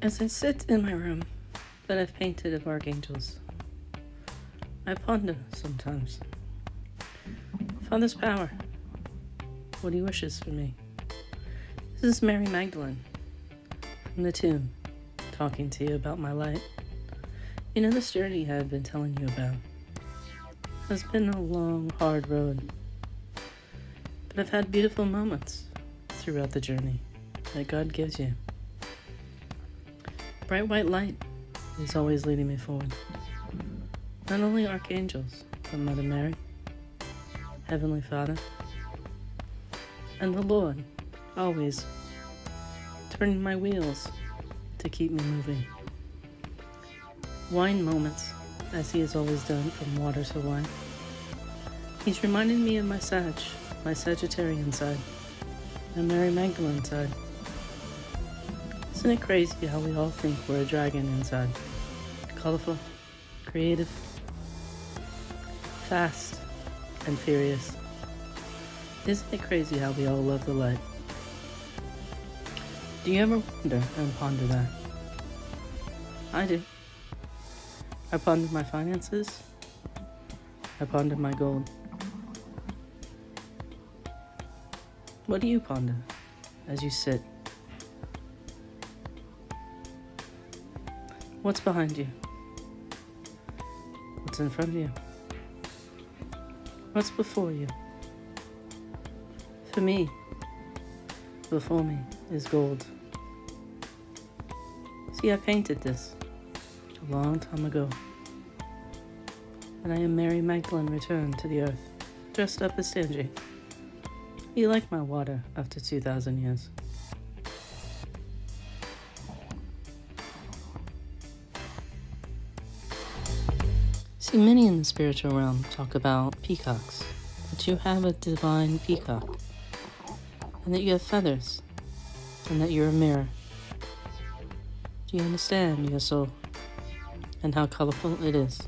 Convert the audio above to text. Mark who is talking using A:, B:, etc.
A: As I sit in my room that I've painted of archangels, I ponder sometimes. Father's power, what he wishes for me. This is Mary Magdalene from the tomb talking to you about my light. You know, this journey I've been telling you about has been a long, hard road. But I've had beautiful moments throughout the journey that God gives you. Bright white light is always leading me forward. Not only archangels, but Mother Mary, Heavenly Father, and the Lord, always turning my wheels to keep me moving. Wine moments, as He has always done from water to wine. He's reminding me of my Sag, my Sagittarian side, my Mary Magdalene side. Isn't it crazy how we all think we're a dragon inside? Colorful, creative, fast, and furious. Isn't it crazy how we all love the light? Do you ever wonder and ponder that? I do. I ponder my finances. I ponder my gold. What do you ponder as you sit What's behind you? What's in front of you? What's before you? For me, before me is gold. See, I painted this a long time ago. And I am Mary Magdalene returned to the earth, dressed up as Tanzia. You like my water after 2,000 years. See, many in the spiritual realm talk about peacocks, that you have a divine peacock, and that you have feathers, and that you're a mirror. Do you understand your soul and how colorful it is?